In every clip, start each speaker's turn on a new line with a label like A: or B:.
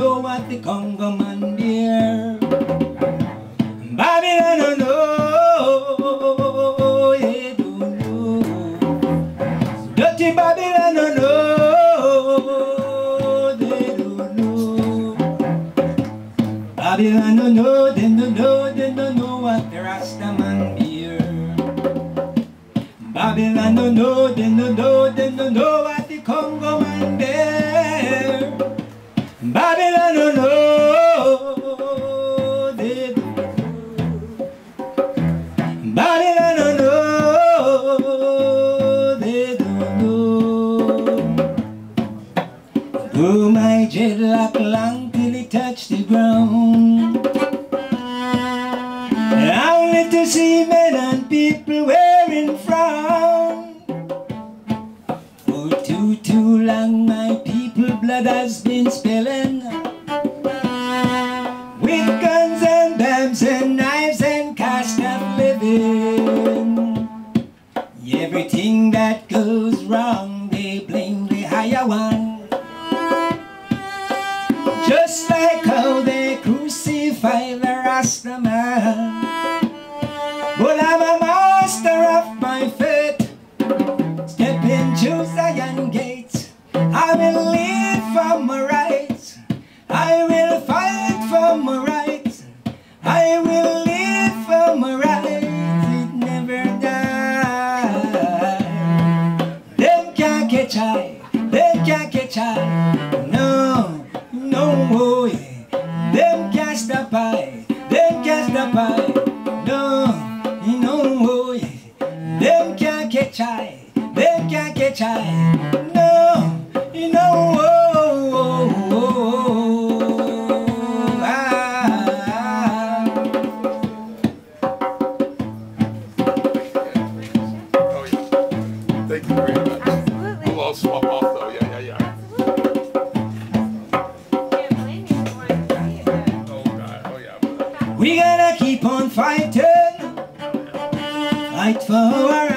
A: know what the Congo man bear. Babylon, oh, no, yeah, don't know. Dirty Babylon, oh, no, they don't know. Babylon, no, no, they don't know, they don't know what the Rasta man bear. Babylon, no, no, they don't know, they don't know what like a long till he touched the ground. I only to see men and people wearing frown. For too, too long my people blood has been spilling. the man Well, I'm a master of my fate Step into Zion gate. I will live for my for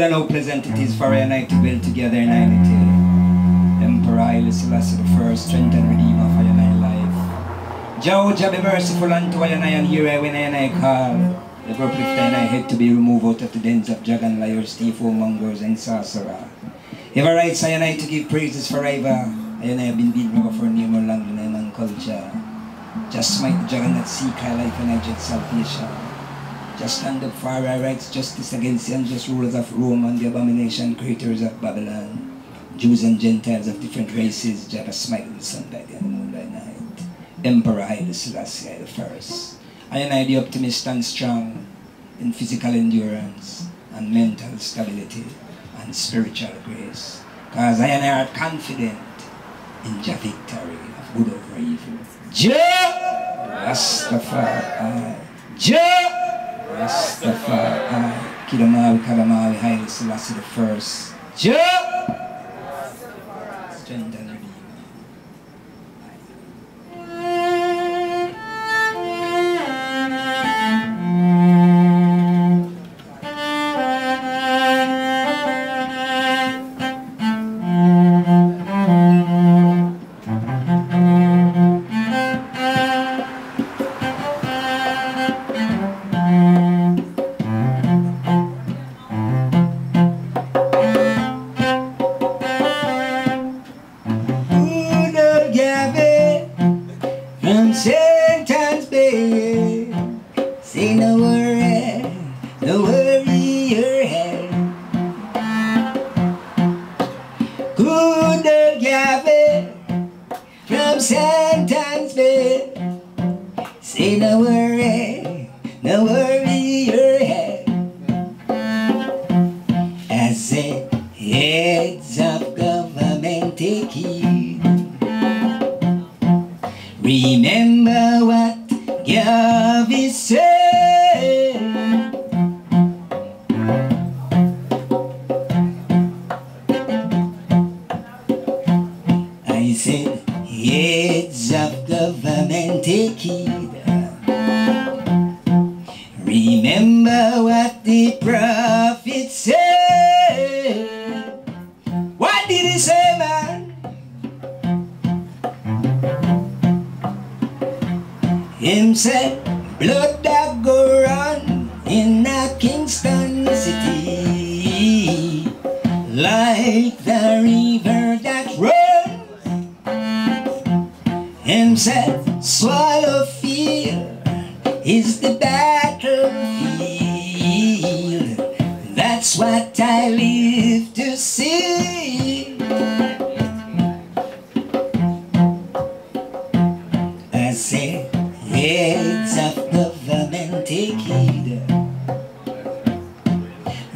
A: and how pleasant it is for a night to dwell together in unity. Emperor Haile Selassie the first strength and redeemer for your night life. Jah be merciful unto I and I and hear I when I and I call. The uplift I head to be removed out of the dens of dragon liars, thief, mongers, and sorcerer. Ever rights I and I to give praises forever. I and I have been beaten over for name or land and culture. Just smite the dragon that seek high life and I jet salvation. Just stand up for our rights, justice against the unjust rulers of Rome and the abomination creators of Babylon. Jews and Gentiles of different races, Jabba smite the sun by the moon by night. Emperor Haile Selassie the first. I and I the optimist stand strong in physical endurance and mental stability and spiritual grace. Because I and I are confident in Jah victory of good over evil. Jah Rastafari. Jah Rastafari. Kidamawi Kadamawi Haile Selassie the first. Jah What did he say, man? Him said, blood that go run in a Kingston city, like the river that runs. Him said, swallow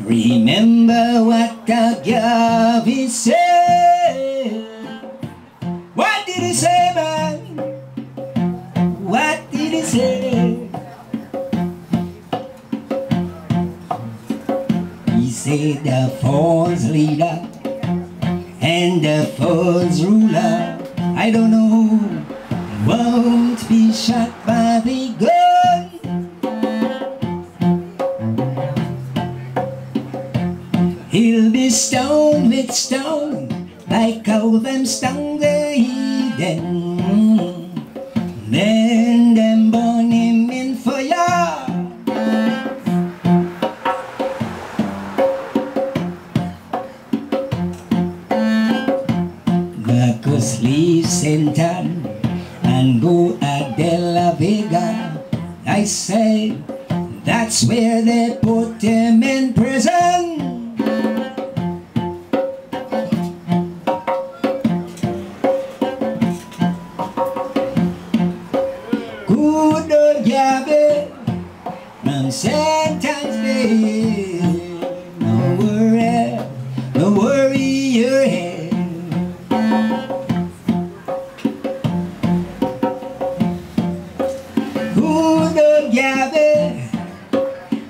A: Remember what Garvey said. What did he say, man? What did he say? He said the false leader and the false ruler, I don't know, won't be shot by the gun. With stone, like how them stung the heathen. Then them burn him in fire. Marcus leave Senton and go at De La Vega. I say that's where they put him in prison.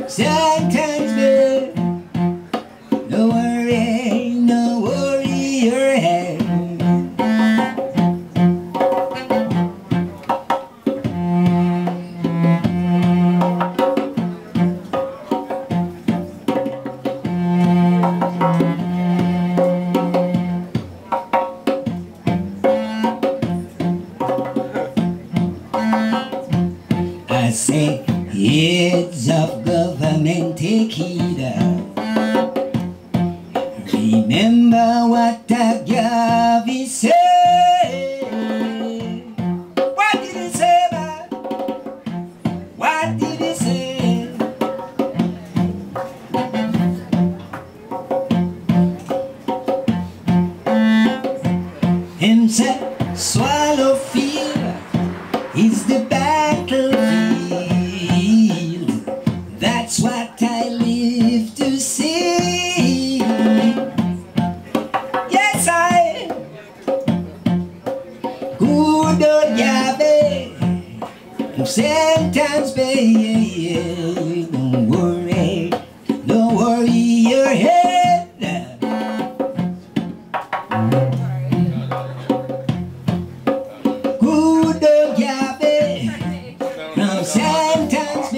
A: Santa's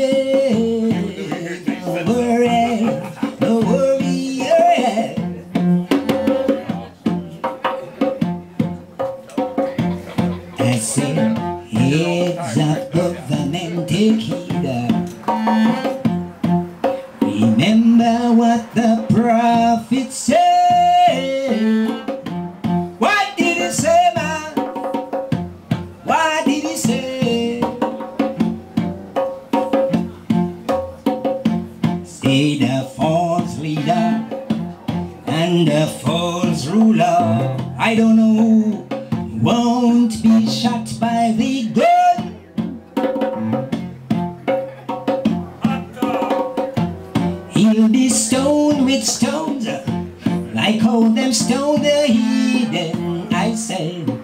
A: yeah. stones. like call them stones hidden. I say.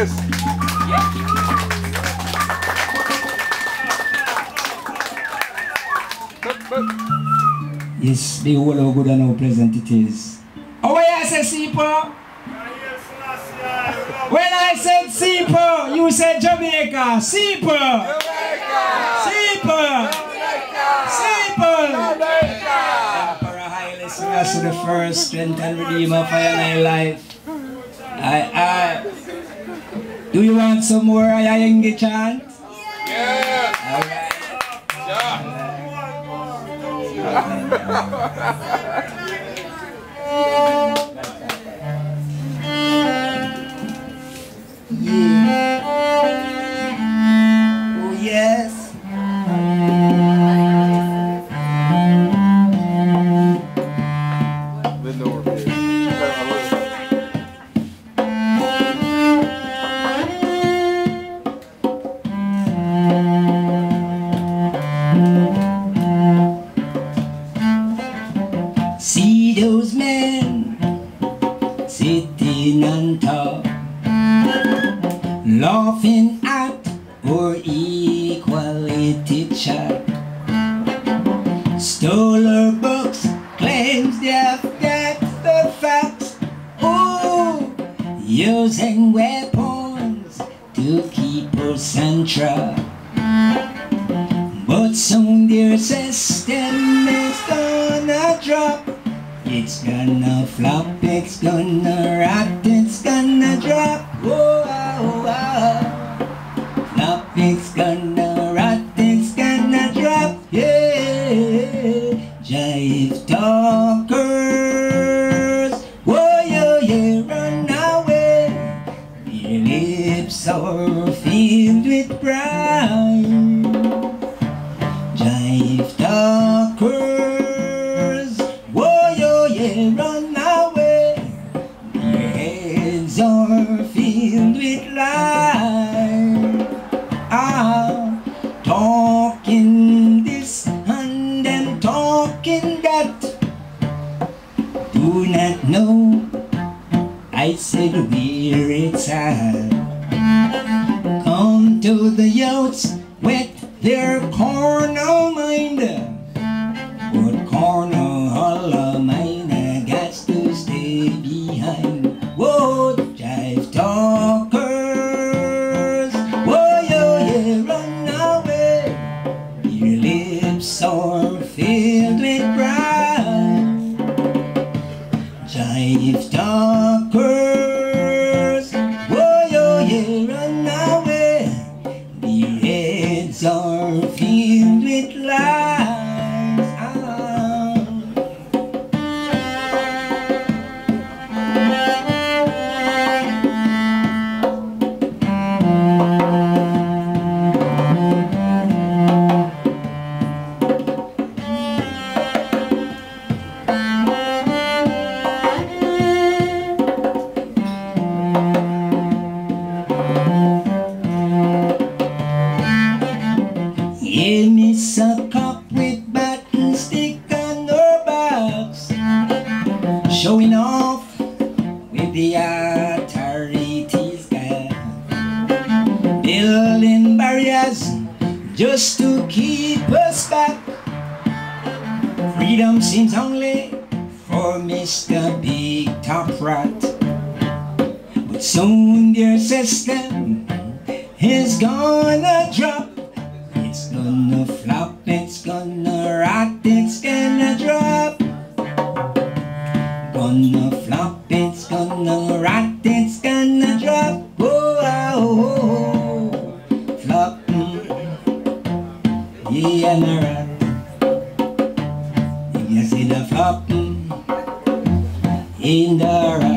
A: is.
B: Yes,
A: the whole of good and how pleasant it is. Oh, where I said Sipho, when I said Sipho, you said Jamaica. Sipho, Sipho, Sipho. As the first strength and redeemer for my life. I, I, do you want some more Nyabinghi chan?
B: Yeah!
A: All right. Yeah. using weapons to keep us centred. But soon their system is gonna drop. It's gonna flop, it's gonna rot, it's gonna drop. are filled with life. I'm talking this and then talking that. Do not know. I said we're at. conquer. the authorities got building barriers just to keep us back. Freedom seems only for Mr. Big Top Rat. But soon their system is gonna drop. in the